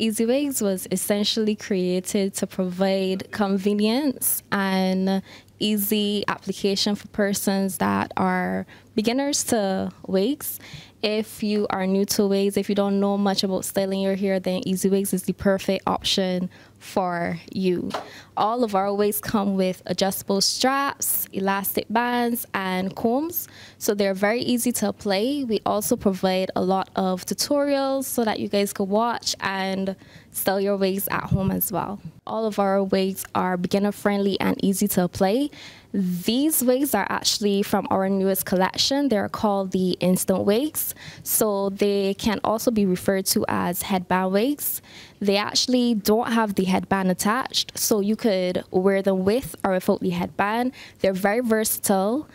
EZ Wigs was essentially created to provide convenience and easy application for persons that are beginners to wigs. If you are new to wigs, if you don't know much about styling your hair, then EZ Wigs is the perfect option for you. All of our wigs come with adjustable straps, elastic bands, and combs, so they're very easy to apply. We also provide a lot of tutorials so that you guys can watch and style your wigs at home as well. All of our wigs are beginner friendly and easy to apply. These wigs are actually from our newest collection. They're called the Instant Wigs. So they can also be referred to as headband wigs. They actually don't have the headband attached, so you could wear them with or without the headband. They're very versatile